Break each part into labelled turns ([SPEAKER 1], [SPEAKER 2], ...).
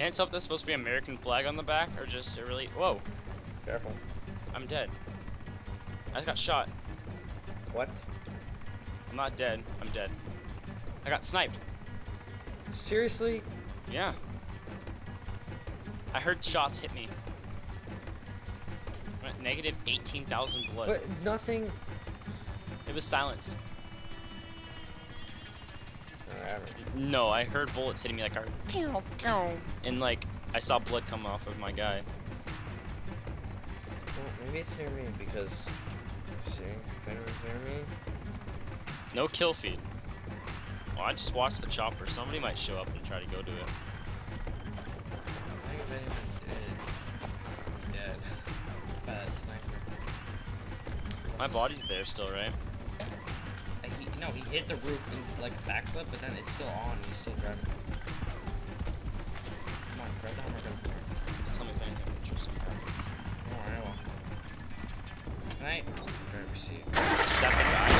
[SPEAKER 1] Can't tell if that's supposed to be an American flag on the back or just a really. Whoa,
[SPEAKER 2] Careful.
[SPEAKER 1] I'm dead. I just got shot.
[SPEAKER 2] What?
[SPEAKER 1] I'm not dead. I'm dead. I got sniped.
[SPEAKER 2] Seriously?
[SPEAKER 1] Yeah. I heard shots hit me. negative 18,000 blood.
[SPEAKER 2] But nothing.
[SPEAKER 1] It was silenced.
[SPEAKER 2] Whatever.
[SPEAKER 1] No, I heard bullets hitting me like a and like I saw blood come off of my guy.
[SPEAKER 2] Well, maybe it's near me because. See, if anyone's near me.
[SPEAKER 1] No kill feed. Well, I just watched the chopper. Somebody might show up and try to go to it.
[SPEAKER 2] I think if anyone did. Dead. By that sniper.
[SPEAKER 1] My body's there still, right?
[SPEAKER 2] No, he hit the roof in like a backflip, but then it's still on. He's still driving. Come on, grab the hammer gun.
[SPEAKER 1] Just tell me if anything interesting happens.
[SPEAKER 2] I will. Can I? Driver seat.
[SPEAKER 1] Is that the guy?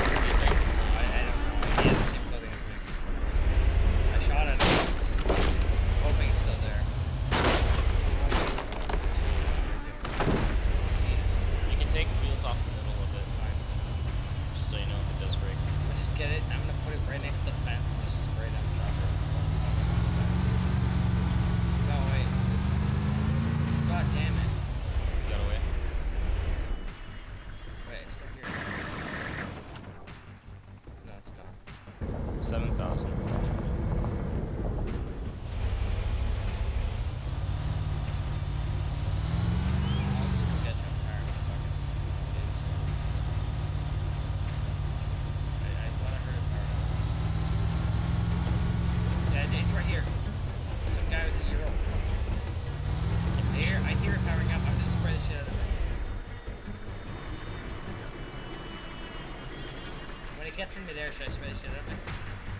[SPEAKER 2] Midair, should I shit out of?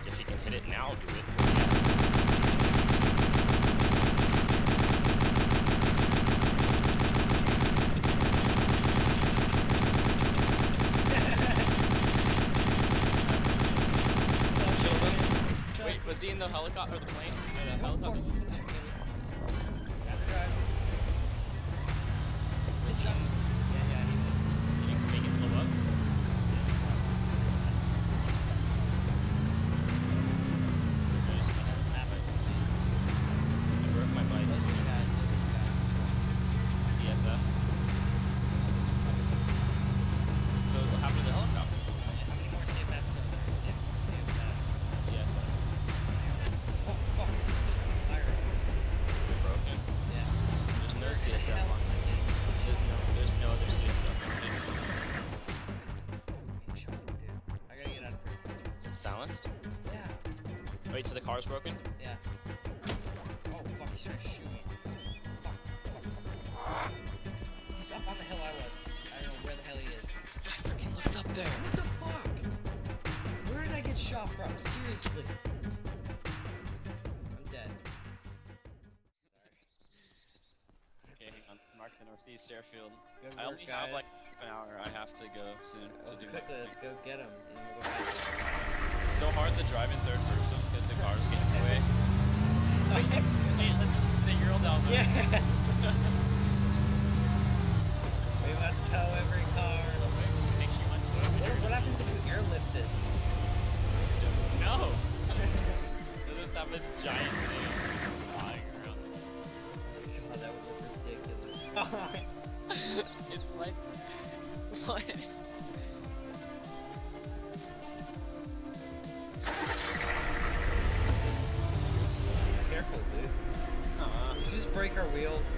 [SPEAKER 1] If you can hit it now, do it. Wait, was he in the helicopter or the plane? Or the helicopter? Wait, so the car's broken?
[SPEAKER 2] yeah. Oh fuck, he's trying to shoot me. Fuck, fuck, fuck. He's up on the hill I was. I don't know where the hell he is.
[SPEAKER 1] I freaking looked up there.
[SPEAKER 2] What the fuck? Where did I get shot from? Seriously. I'm dead.
[SPEAKER 1] Okay, hang on. Mark the Northeast Airfield.
[SPEAKER 2] Good
[SPEAKER 1] I
[SPEAKER 2] work,
[SPEAKER 1] only have like an hour. I have to go soon to do
[SPEAKER 2] quickly, let's go get him.
[SPEAKER 1] Drive in third person because the car's getting away. Hey, let's just sit your down there.
[SPEAKER 2] Yeah. we must tow every car.
[SPEAKER 1] Makes you want to
[SPEAKER 2] What, what happens if we airlift this?
[SPEAKER 1] No! You'll just have a giant thing flying around.
[SPEAKER 2] God, that would look ridiculous.
[SPEAKER 1] it's like. What?
[SPEAKER 2] Break our wheel?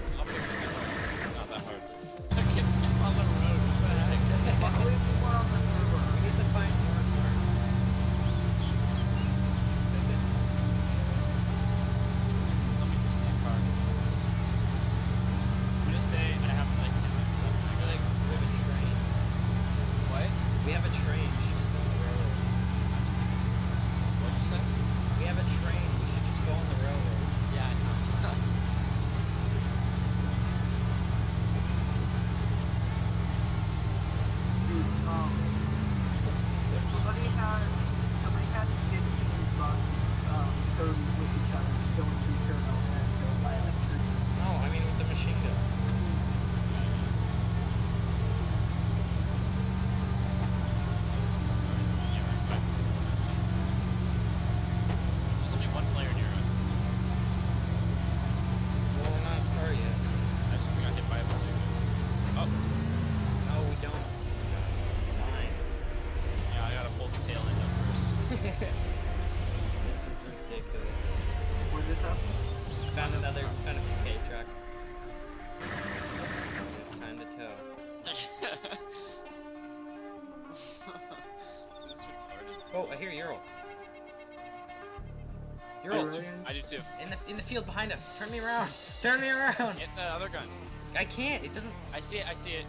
[SPEAKER 2] You're
[SPEAKER 1] I
[SPEAKER 2] all
[SPEAKER 1] do too. I do too.
[SPEAKER 2] in the in the field behind us. Turn me around. Turn me around.
[SPEAKER 1] Get the other gun.
[SPEAKER 2] I can't. It doesn't.
[SPEAKER 1] I see it. I see it.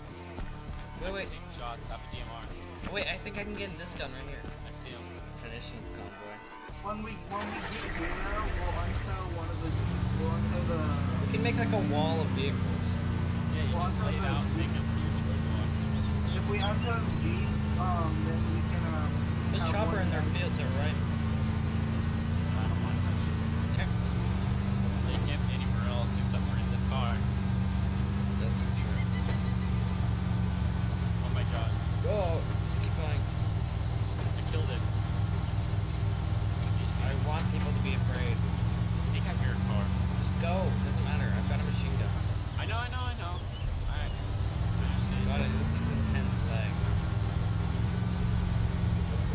[SPEAKER 2] Wait, wait,
[SPEAKER 1] shots. Have a DMR.
[SPEAKER 2] wait. I think I can get in this gun right here.
[SPEAKER 1] I see him.
[SPEAKER 2] Finishing convoy.
[SPEAKER 3] When we when we get here, we'll untow one of the we'll untow the
[SPEAKER 2] We can make like a wall of vehicles.
[SPEAKER 1] Yeah, you
[SPEAKER 3] Well,
[SPEAKER 1] just lay it out. Make a huge
[SPEAKER 3] if we untow these, um then we um
[SPEAKER 2] There's chopper in there too, right?
[SPEAKER 1] I don't mind that.
[SPEAKER 2] Okay.
[SPEAKER 1] They can't be anywhere else except for in this car.
[SPEAKER 2] That's true.
[SPEAKER 1] Oh my god.
[SPEAKER 2] Oh, just keep going.
[SPEAKER 1] I killed it. You see?
[SPEAKER 2] I want people to be afraid.
[SPEAKER 1] I think I'm your car.
[SPEAKER 2] Just go. Doesn't matter. I've got a machine gun.
[SPEAKER 1] I know, I know, I know. Alright.
[SPEAKER 2] Got it. This is intense lag.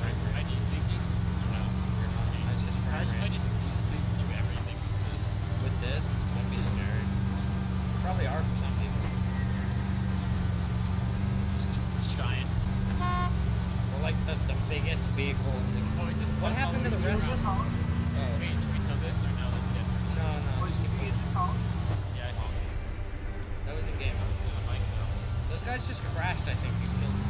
[SPEAKER 2] Right,
[SPEAKER 1] Am I
[SPEAKER 2] right.
[SPEAKER 1] de-syncing?
[SPEAKER 2] No, you're not. That's just
[SPEAKER 1] I
[SPEAKER 2] frame
[SPEAKER 1] just, I
[SPEAKER 2] rate.
[SPEAKER 1] just de-sync through everything because
[SPEAKER 2] With this, that'd be scary. Probably are for some people.
[SPEAKER 1] it's too giant.
[SPEAKER 2] Or like the, the biggest vehicle in the
[SPEAKER 1] Oh, it just
[SPEAKER 2] What happened to the rest of. Oh.
[SPEAKER 1] Wait, should we tell this or no?
[SPEAKER 2] No, no.
[SPEAKER 3] Did
[SPEAKER 2] keep
[SPEAKER 3] we get this call?
[SPEAKER 1] Yeah, I honked.
[SPEAKER 2] That was in game.
[SPEAKER 1] I was gonna mic though.
[SPEAKER 2] Those guys just crashed, I think. You killed them.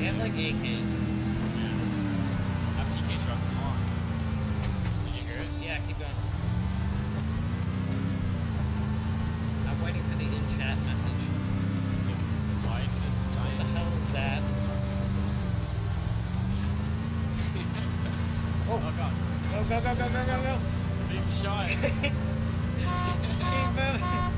[SPEAKER 2] They have like AKs.
[SPEAKER 1] yeah. Have TK trucks on. Did you hear it?
[SPEAKER 2] Yeah, keep going. I'm waiting for the in-chat message.
[SPEAKER 1] Why did it
[SPEAKER 2] What the
[SPEAKER 1] giant?
[SPEAKER 2] hell is that?
[SPEAKER 1] oh god.
[SPEAKER 2] Go, go, go, go, go, go, go!
[SPEAKER 1] Big shot.
[SPEAKER 2] Keep moving!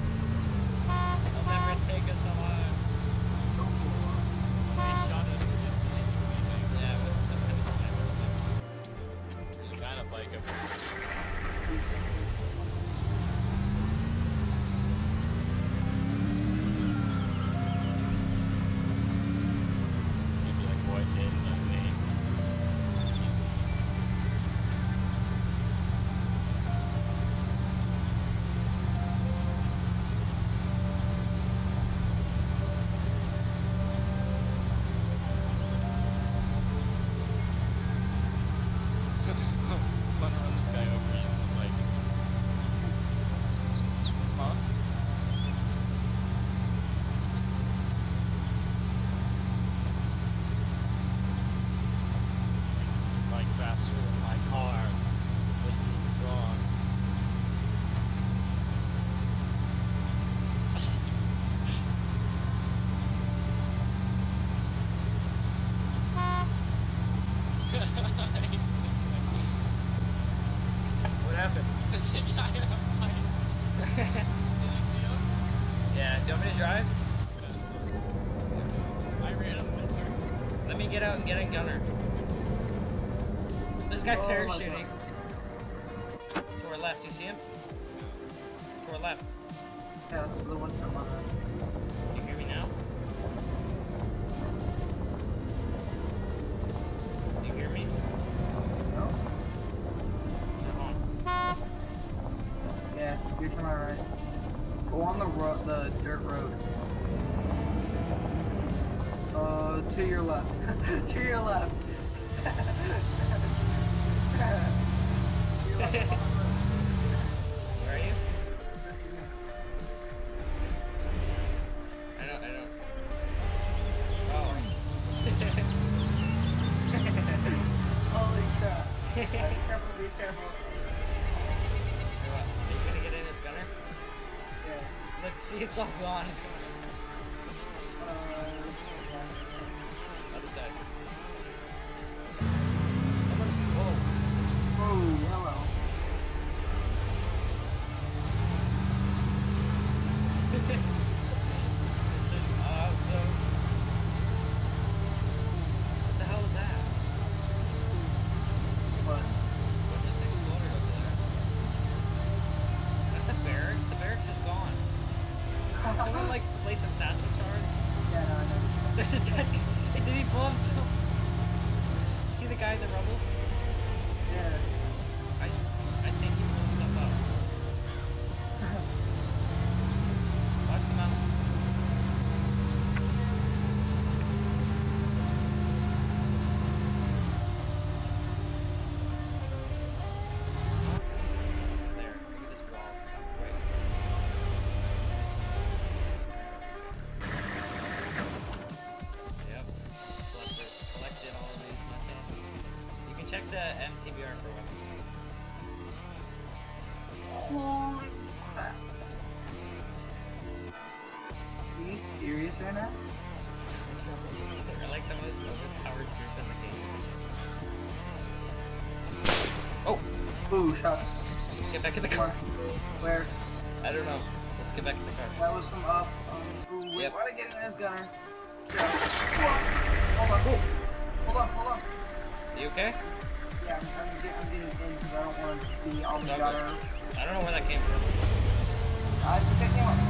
[SPEAKER 2] yeah, do you want me to drive?
[SPEAKER 1] I ran over.
[SPEAKER 2] Let me get out and get a gunner. This guy
[SPEAKER 3] Oh
[SPEAKER 2] parachuting. To our left, you see him? To our left.
[SPEAKER 3] Yeah, the one you're to my right. Go on the ro- the dirt road. Uh, to your left. to your left. To your left.
[SPEAKER 2] Where are you? I don't, I don't. Oh.
[SPEAKER 3] Holy crap. Be careful, be careful.
[SPEAKER 2] What? Are you gonna get in as gunner?
[SPEAKER 3] Yeah.
[SPEAKER 2] Look, see, it's all gone.
[SPEAKER 3] Uh,
[SPEAKER 2] Other side.
[SPEAKER 3] Serious right now?
[SPEAKER 2] They're like the most overpowered group in the game. Oh,
[SPEAKER 3] Ooh, shots.
[SPEAKER 2] let's get back in the car.
[SPEAKER 3] Where?
[SPEAKER 2] I don't know. Let's get back in the car.
[SPEAKER 3] That was from up. Um, ooh, wait,
[SPEAKER 2] Yep.
[SPEAKER 3] why did I get in this gunner? Hold on. Hold on, hold on.
[SPEAKER 2] You okay?
[SPEAKER 3] Yeah, I'm trying to get, I'm getting in because I don't want to be on the gunner.
[SPEAKER 2] I don't know where that came from.
[SPEAKER 3] I think I came up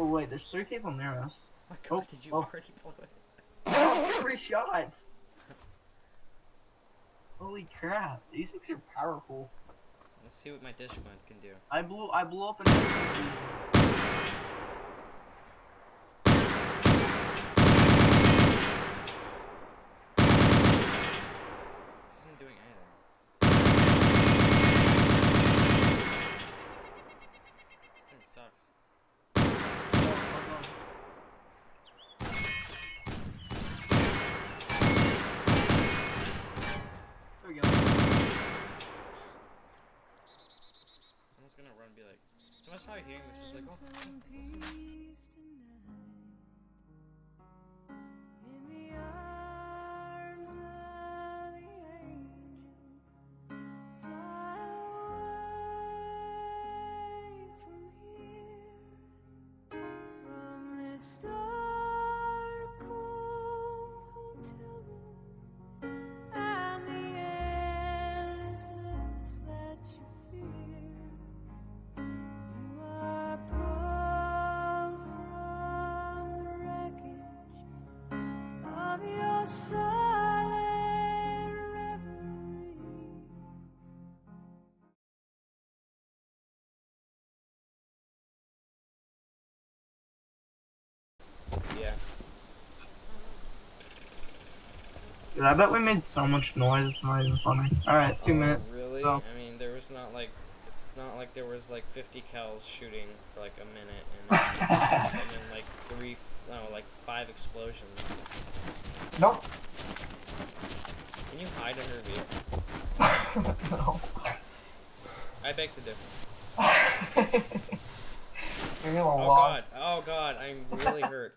[SPEAKER 2] Oh
[SPEAKER 3] wait, there's three people near us.
[SPEAKER 2] my god,
[SPEAKER 3] Oh,
[SPEAKER 2] did you
[SPEAKER 3] oh.
[SPEAKER 2] already blow it?
[SPEAKER 3] three shots! Holy crap, these things are powerful.
[SPEAKER 2] Let's see what my dish can do.
[SPEAKER 3] I blew, I blew up an
[SPEAKER 2] This isn't doing anything. This thing sucks.
[SPEAKER 3] There we go.
[SPEAKER 2] Someone's gonna run and be like, someone's probably hearing this? Is like, oh,
[SPEAKER 3] Dude, I bet we made so much noise, it's not even funny. Alright, two
[SPEAKER 2] Oh,
[SPEAKER 3] minutes.
[SPEAKER 2] Really?
[SPEAKER 3] So,
[SPEAKER 2] I mean, there was not like, it's not like there was like 50 cals shooting for like a minute and, and then like three, no, like five explosions.
[SPEAKER 3] nope.
[SPEAKER 2] Can you hide under a vehicle?
[SPEAKER 3] no.
[SPEAKER 2] I beg to differ.
[SPEAKER 3] You're gonna
[SPEAKER 2] Oh god, oh god, I'm really hurt.